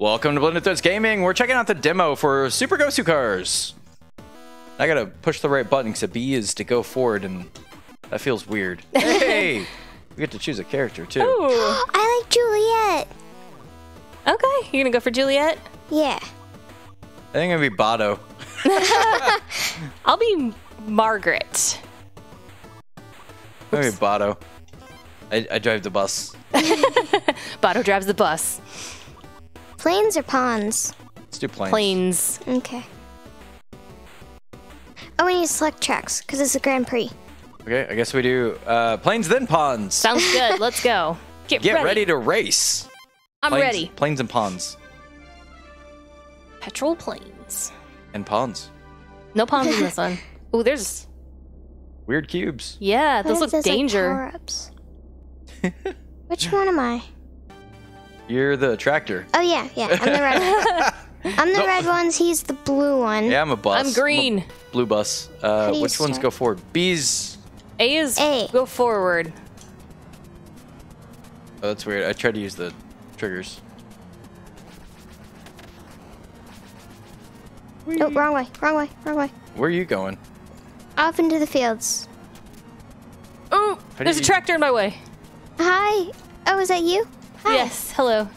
Welcome to Blended Threats Gaming. We're checking out the demo for Super Gosu Cars. I gotta push the right button because B is to go forward, and that feels weird. Hey, we get to choose a character too. Ooh. I like Juliet. Okay, you're gonna go for Juliet. Yeah. I think it'd be Bato. I'll be Margaret. Maybe Bato. I, I drive the bus. Bato drives the bus. Planes or ponds? Let's do planes. Planes. Okay. Oh, we need to select tracks because it's a Grand Prix. Okay, I guess we do uh, planes then ponds. Sounds good. Let's go. Get, Get ready. ready. to race. I'm Planes- ready. Planes and ponds. Petrol planes. And ponds. No ponds in this one. Ooh, there's. Weird cubes. Yeah, those if look there's, like, Which one am I? You're the tractor. Oh yeah, yeah. I'm the red. one. I'm the No. red ones. He's the blue one. Yeah, I'm a bus. I'm green. a blue bus. Uh, do you which ones go forward? B's. A is A. go forward. Oh, that's weird. I tried to use the triggers. Oh, wrong way. Wrong way. Wrong way. Where are you going? Off into the fields. Oh, there's a tractor in my way. Hi. Oh, is that you? Hi. Yes, hello.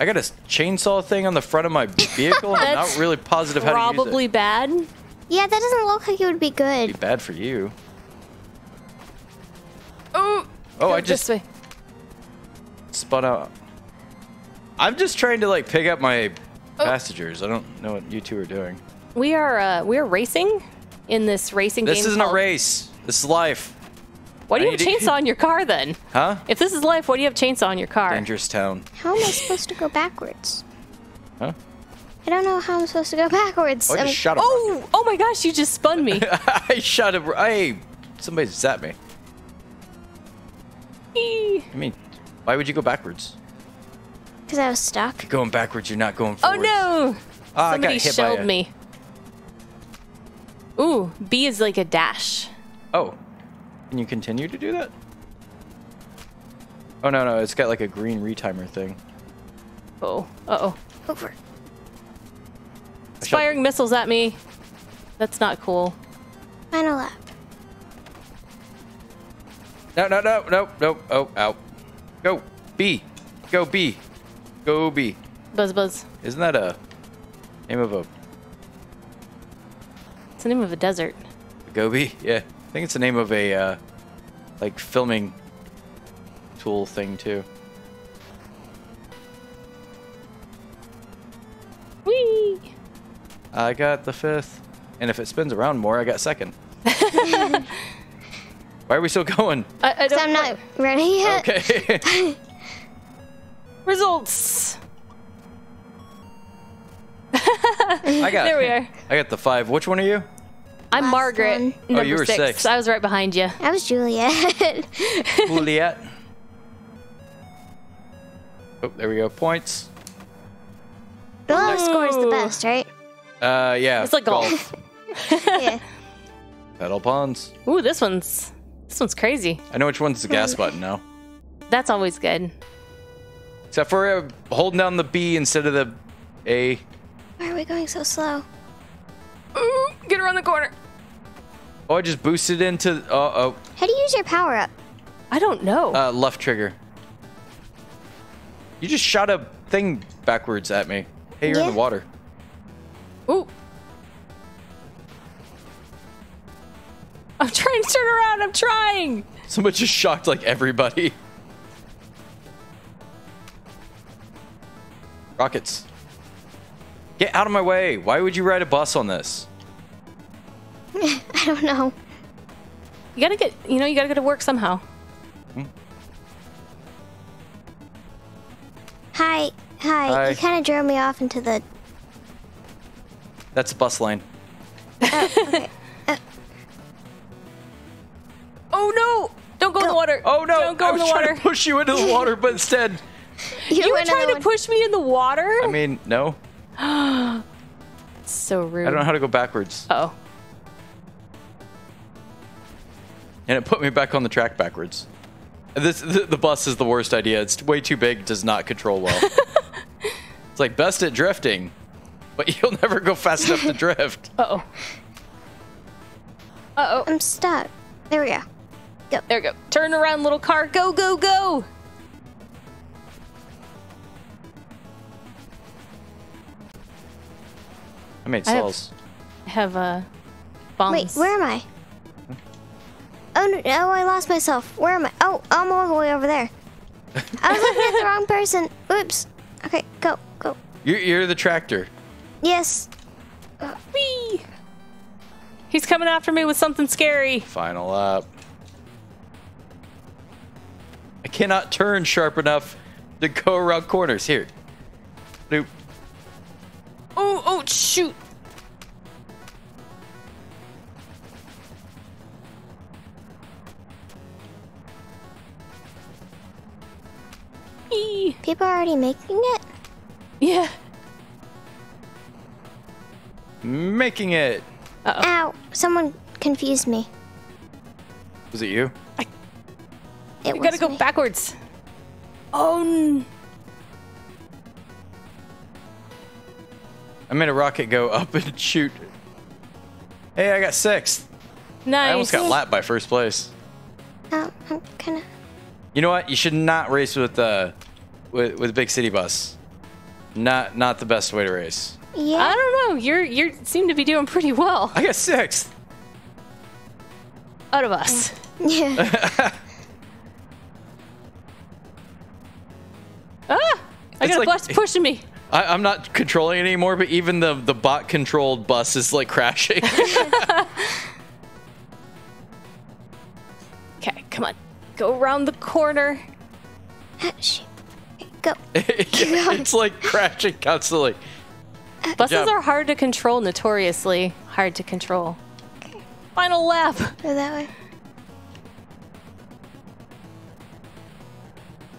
I got a chainsaw thing on the front of my vehicle. I'm That's not really positive how to use it. Probably bad. Yeah, that doesn't look like it would be good. it. good. Be bad for you. Ooh. Oh, I just this way. spun out. I'm just trying to like pick up my Oh. passengers. I don't know what you two are doing. We are uh, we are racing in this racing This game. This isn't a race. This is life. Why do you I have a need to- chainsaw in your car then? Huh? If this is life, why do you have a chainsaw in your car? Dangerous town. How am I supposed to go backwards? Huh? I don't know how I'm supposed to go backwards. Oh, I I'm- just shot a Oh, oh my gosh, you just spun me. I shot a. Hey, somebody zapped me. Eee. I mean, why would you go backwards? Because I was stuck. Going backwards, you're not going forward. oh no! Ah, I Somebody got hit by shelled a- me. Ooh, B is like a dash. Oh, can you continue to do that? Oh no, no, it's got like a green retimer thing. Oh, uh oh. Over. It's shot- firing missiles at me. That's not cool. Final lap. No, no, no, no, no. Oh, out. Go B, go B, go B. Buzz buzz. Isn't that a name of a It's the name of a desert. Gobi? Yeah, I think it's the name of a uh, like filming tool thing too. Whee! I got the fifth, and if it spins around more, I got second. Why are we still going? I, I don't I'm not ready yet. Okay. Results. I got. There we are. I got the five. Which one are you? I'm Last Margaret. one. Oh, Number you were six. six. I was right behind you. I was Juliet. Juliet. Oh, there we go. Points. the lowest score is the best, right? Uh, yeah. It's like golf. yeah. Pedal ponds. Ooh, this one's this one's crazy. I know which one's the gas button now. That's always good. Except for uh, holding down the B instead of the A. Why are we going so slow? Ooh, get around the corner. Oh, I just boosted into. Uh oh. How do you use your power up? I don't know. Uh, left trigger. You just shot a thing backwards at me. Hey, you're in the water. Ooh. I'm trying to turn around. I'm trying. Someone just shocked like everybody. Rockets. Get out of my way. Why would you ride a bus on this? I don't know. You gotta get. You know, you gotta go to work somehow. Hi. Hi. Hi. You kind of drove me off into the. That's a bus line. Oh, uh, oh no! Don't go in the water. Oh no! Don't go I in was the trying water. to push you into the water, but instead, you were went in the trying to one- push me in the water. I mean, no. so rude. I don't know how to go backwards, Oh. and it put me back on the track backwards. This the, the bus is the worst idea. It's way too big. Does not control well. It's like best at drifting, but you'll never go fast enough to drift. Uh oh. Uh oh. I'm stuck. There we go. go. There we go. Turn around, little car. Go, go, go. I made I have- souls. I have uh, Wait, where am I? Oh, no, oh, I lost myself. Where am I? Oh, I'm all the way over there. I was looking at the wrong person. Oops. Okay, go, go. You're, you're the tractor. Yes. Whee! He's coming after me with something scary. Final lap. I cannot turn sharp enough to go around corners. Here. Nope. Oh, oh, shoot. Eee. People are already making it? Yeah. Making it. Uh -oh. Ow. Someone confused me. Was it you? It We gotta go me. backwards. Oh, I made a rocket go up and shoot. Hey, I got sixth. nice. I almost got lapped by first place. Oh, I'm kind of. You know what? You should not race with the with with big city bus. Not not the best way to race. Yeah. I don't know. You're you seem to be doing pretty well I got sixth. out of us. Mm. Yeah. Ah! I It's got a like- bus pushing me. I, I'm not controlling it anymore, but even the the bot controlled bus is like crashing. Okay, come on. Go around the corner. Go. Yeah, it's like crashing constantly. Buses job. are hard to control, notoriously hard to control. Final lap. Go that way.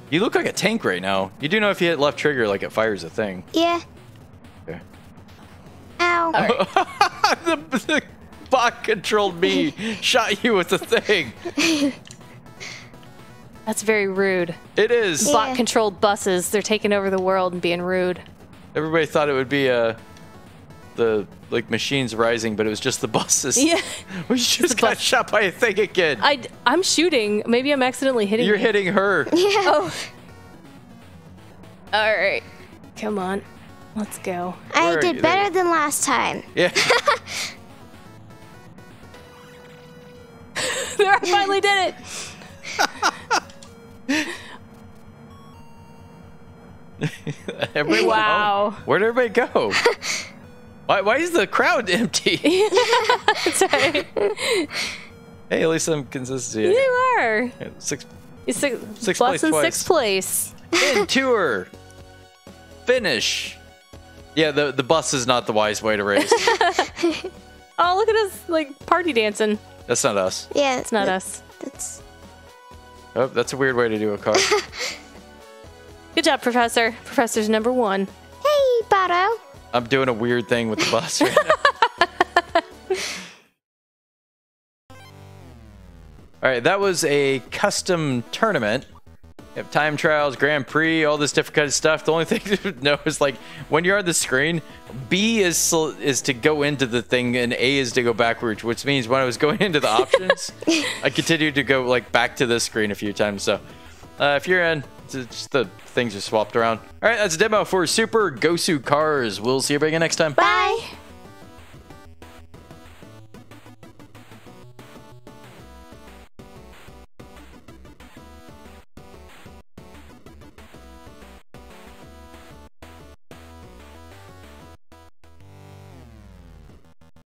You look like a tank right now. You do know if you hit left trigger, like it fires a thing. Yeah. Okay. Ow. All right. the, the bot controlled me, shot you with the thing. That's very rude. It is. Yeah. Bot controlled buses, they're taking over the world and being rude. Everybody thought it would be uh, the like machines rising, but it was just the buses. Yeah. We just got bus. shot by a thing again. I, I'm shooting. Maybe I'm accidentally hitting You're you. hitting her. Oh. All right. Come on. Let's go. I Where are did you? better than last time. Yeah. there, I finally did it. Everybody Wow. home. Where'd everybody go? Why, why is the crowd empty? That's right. hey, at least some consistency. You are. Yeah, Six You six, Sixth bus place in twice. sixth place. in tour. Finish. Yeah, the the bus is not the wise way to race. Oh, look at us like party dancing. That's not us. Yeah. It's not us. That's. Oh, that's a weird way to do a car. Good job, Professor. Professor's number one. Hey, Bato. I'm doing a weird thing with the bus right now. All right, that was a custom tournament. You have time trials, Grand Prix, all this different kind of stuff. The only thing to know is like when you're on the screen, B is is to go into the thing and A is to go backwards, which means when I was going into the options, I continued to go like back to the screen a few times. So uh, if you're in, just the things are swapped around. All right, that's a demo for Super Gosu Cars. We'll see you again next time. Bye.